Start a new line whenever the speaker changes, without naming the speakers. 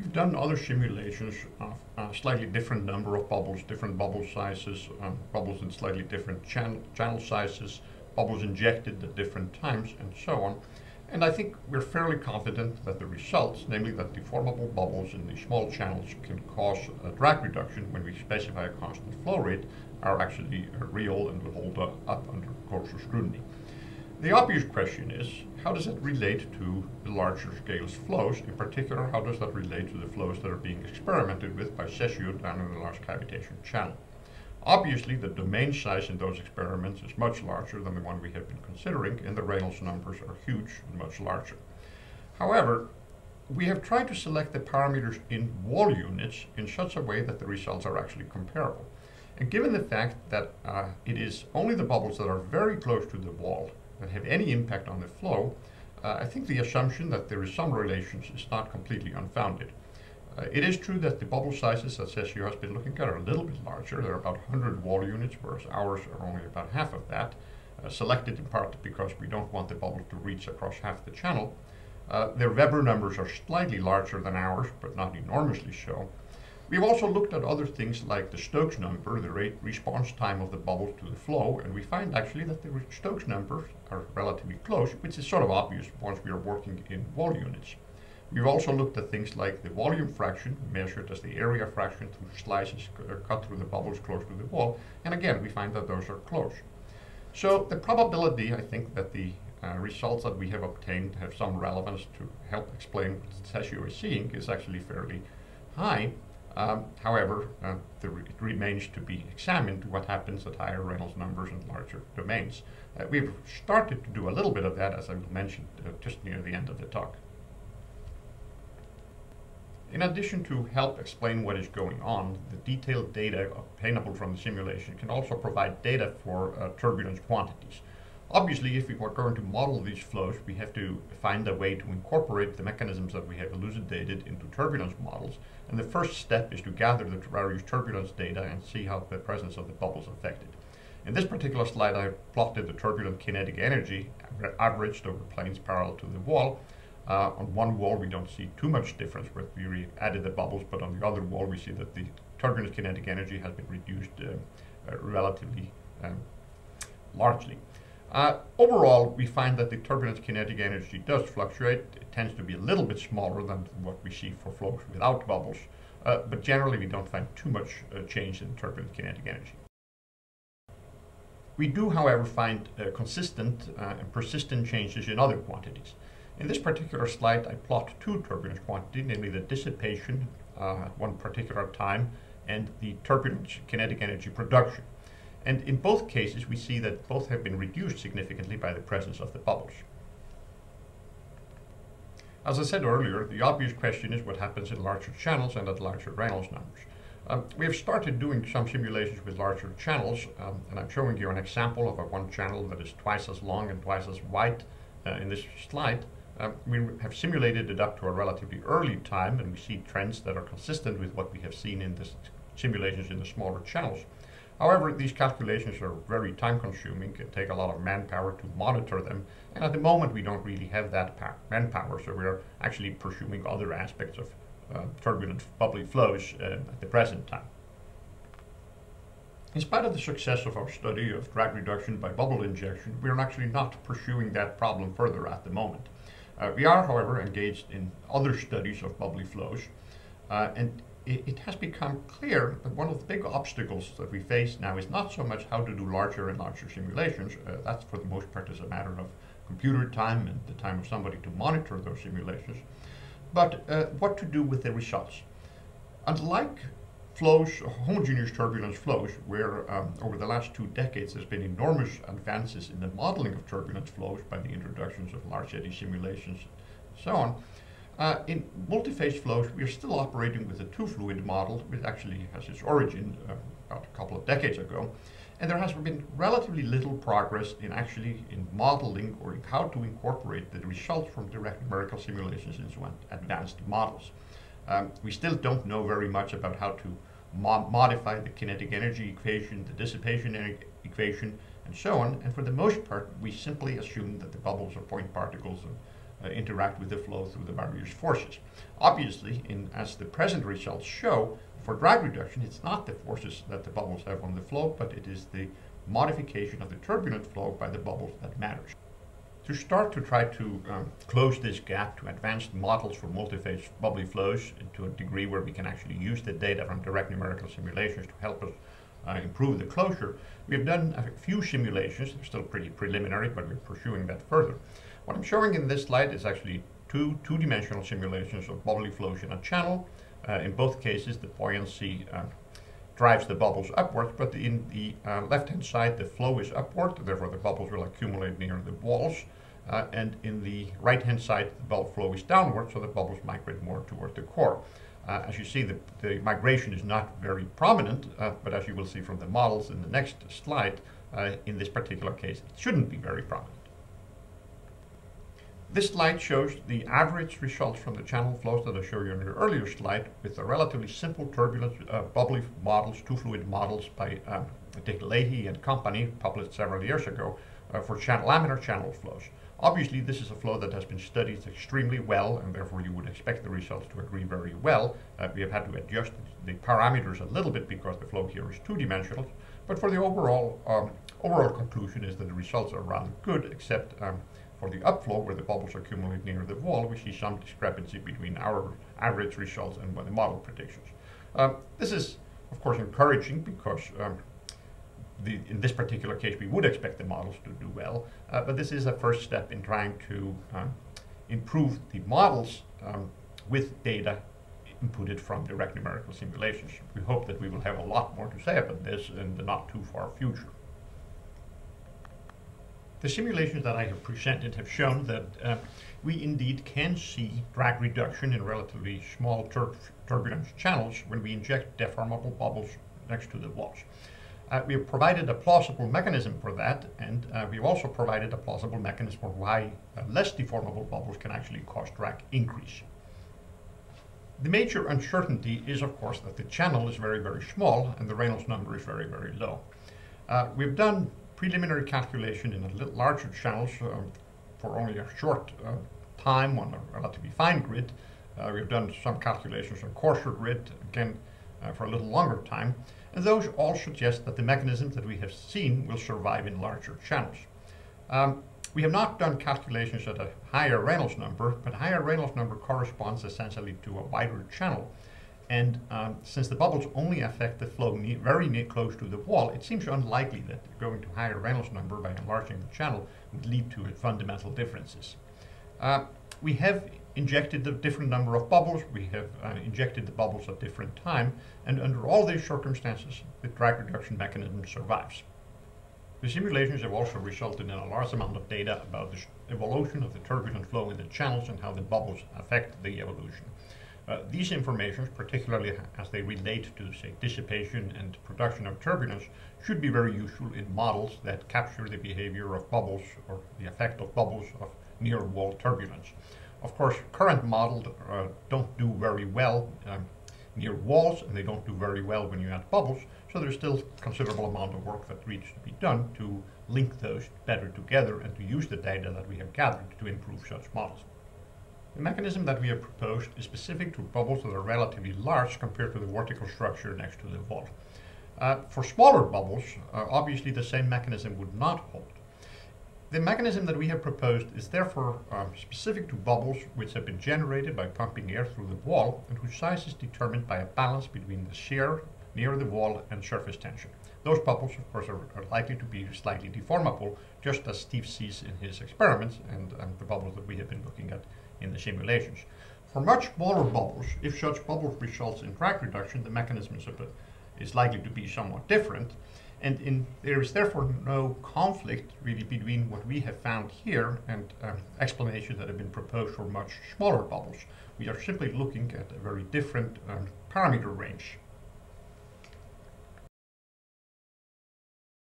We've done other simulations of a slightly different number of bubbles, different bubble sizes, um, bubbles in slightly different chan channel sizes, bubbles injected at different times, and so on. And I think we're fairly confident that the results, namely that deformable bubbles in the small channels can cause a drag reduction when we specify a constant flow rate, are actually uh, real and will hold up under closer scrutiny. The obvious question is, how does it relate to the larger scale flows? In particular, how does that relate to the flows that are being experimented with by Ceccio down in the large cavitation channel? Obviously, the domain size in those experiments is much larger than the one we have been considering, and the Reynolds numbers are huge and much larger. However, we have tried to select the parameters in wall units in such a way that the results are actually comparable. And given the fact that uh, it is only the bubbles that are very close to the wall that have any impact on the flow, uh, I think the assumption that there is some relations is not completely unfounded. Uh, it is true that the bubble sizes that Ceccio has been looking at are a little bit larger. They're about 100 wall units, whereas ours are only about half of that, uh, selected in part because we don't want the bubble to reach across half the channel. Uh, their Weber numbers are slightly larger than ours, but not enormously so. We've also looked at other things like the Stokes number, the rate response time of the bubble to the flow, and we find actually that the Stokes numbers are relatively close, which is sort of obvious once we are working in wall units. We've also looked at things like the volume fraction, measured as the area fraction through slices cut through the bubbles close to the wall, and again, we find that those are close. So the probability, I think, that the uh, results that we have obtained have some relevance to help explain what Ceccio is seeing is actually fairly high, um, however, uh, re it remains to be examined what happens at higher Reynolds numbers and larger domains. Uh, we've started to do a little bit of that, as I mentioned uh, just near the end of the talk. In addition to help explain what is going on, the detailed data obtainable from the simulation can also provide data for uh, turbulence quantities. Obviously, if we are going to model these flows, we have to find a way to incorporate the mechanisms that we have elucidated into turbulence models. And the first step is to gather the various turbulence data and see how the presence of the bubbles affected. In this particular slide, I plotted the turbulent kinetic energy averaged over planes parallel to the wall. Uh, on one wall, we don't see too much difference where we added the bubbles, but on the other wall, we see that the turbulent kinetic energy has been reduced uh, uh, relatively um, largely. Uh, overall, we find that the turbulence kinetic energy does fluctuate. It tends to be a little bit smaller than what we see for flows without bubbles, uh, but generally we don't find too much uh, change in turbulent kinetic energy. We do, however, find uh, consistent uh, and persistent changes in other quantities. In this particular slide, I plot two turbulence quantities, namely the dissipation uh, at one particular time and the turbulence kinetic energy production. And in both cases, we see that both have been reduced significantly by the presence of the bubbles. As I said earlier, the obvious question is what happens in larger channels and at larger Reynolds numbers. Um, we have started doing some simulations with larger channels, um, and I'm showing you an example of a one channel that is twice as long and twice as wide uh, in this slide. Um, we have simulated it up to a relatively early time, and we see trends that are consistent with what we have seen in the simulations in the smaller channels. However, these calculations are very time consuming, and take a lot of manpower to monitor them, and at the moment we don't really have that manpower, so we're actually pursuing other aspects of uh, turbulent bubbly flows uh, at the present time. In spite of the success of our study of drag reduction by bubble injection, we are actually not pursuing that problem further at the moment. Uh, we are, however, engaged in other studies of bubbly flows, uh, and it, it, has become clear that one of the big obstacles that we face now is not so much how to do larger and larger simulations. Uh, that's for the most part is a matter of computer time and the time of somebody to monitor those simulations, but uh, what to do with the results. Unlike flows, homogeneous turbulence flows, where um, over the last two decades there's been enormous advances in the modeling of turbulence flows by the introductions of large eddy simulations and so on, uh, in multi-phase flows, we are still operating with a two-fluid model, which actually has its origin uh, about a couple of decades ago. And there has been relatively little progress in actually in modeling or in how to incorporate the results from direct numerical simulations into advanced models. Um, we still don't know very much about how to mo modify the kinetic energy equation, the dissipation equation, and so on. And for the most part, we simply assume that the bubbles are point particles and uh, interact with the flow through the various forces. Obviously, in, as the present results show, for drag reduction, it's not the forces that the bubbles have on the flow, but it is the modification of the turbulent flow by the bubbles that matters. To start to try to um, close this gap to advanced models for multiphase bubbly flows to a degree where we can actually use the data from direct numerical simulations to help us uh, improve the closure, we have done a few simulations, they're still pretty preliminary, but we're pursuing that further. What I'm showing in this slide is actually two two-dimensional simulations of bubbly flows in a channel. Uh, in both cases, the buoyancy uh, drives the bubbles upward, but in the uh, left-hand side, the flow is upward, therefore the bubbles will accumulate near the walls. Uh, and in the right-hand side, the bubble flow is downward, so the bubbles migrate more toward the core. Uh, as you see, the, the, migration is not very prominent, uh, but as you will see from the models in the next slide, uh, in this particular case, it shouldn't be very prominent. This slide shows the average results from the channel flows that I showed you in the earlier slide with the relatively simple turbulent uh, bubbly models, two fluid models by um, Dick Lahey and company, published several years ago uh, for channel, laminar channel flows. Obviously, this is a flow that has been studied extremely well, and therefore you would expect the results to agree very well. Uh, we have had to adjust the parameters a little bit because the flow here is two-dimensional, but for the overall um, overall conclusion is that the results are rather good, except um, for the upflow, where the bubbles accumulate near the wall, we see some discrepancy between our average results and the model predictions. Um, this is, of course, encouraging because um, the, in this particular case, we would expect the models to do well, uh, but this is a first step in trying to um, improve the models um, with data inputted from direct numerical simulations. We hope that we will have a lot more to say about this in the not too far future. The simulations that I have presented have shown that uh, we indeed can see drag reduction in relatively small tur turbulence channels when we inject deformable bubbles next to the walls. Uh, we have provided a plausible mechanism for that, and uh, we've also provided a plausible mechanism for why uh, less deformable bubbles can actually cause drag increase. The major uncertainty is, of course, that the channel is very, very small and the Reynolds number is very, very low. Uh, we've done preliminary calculation in a larger channels um, for only a short uh, time on a relatively fine grid. Uh, we've done some calculations on coarser grid, again, for a little longer time and those all suggest that the mechanisms that we have seen will survive in larger channels. Um, we have not done calculations at a higher Reynolds number, but higher Reynolds number corresponds essentially to a wider channel. And um, since the bubbles only affect the flow very near close to the wall, it seems unlikely that going to higher Reynolds number by enlarging the channel would lead to fundamental differences. Uh, we have injected the different number of bubbles, we have uh, injected the bubbles at different time, and under all these circumstances, the drag reduction mechanism survives. The simulations have also resulted in a large amount of data about the evolution of the turbulent flow in the channels and how the bubbles affect the evolution. Uh, these informations, particularly as they relate to, say, dissipation and production of turbulence, should be very useful in models that capture the behavior of bubbles or the effect of bubbles of near wall turbulence. Of course, current models uh, don't do very well um, near walls, and they don't do very well when you add bubbles, so there's still considerable amount of work that needs to be done to link those better together and to use the data that we have gathered to improve such models. The mechanism that we have proposed is specific to bubbles that are relatively large compared to the vertical structure next to the wall. Uh, for smaller bubbles, uh, obviously the same mechanism would not hold. The mechanism that we have proposed is therefore um, specific to bubbles which have been generated by pumping air through the wall and whose size is determined by a balance between the shear near the wall and surface tension. Those bubbles, of course, are, are likely to be slightly deformable, just as Steve sees in his experiments and, and the bubbles that we have been looking at in the simulations. For much smaller bubbles, if such bubble results in drag reduction, the mechanism is, a bit, is likely to be somewhat different. And in, there is therefore no conflict really between what we have found here and uh, explanations that have been proposed for much smaller bubbles. We are simply looking at a very different um, parameter range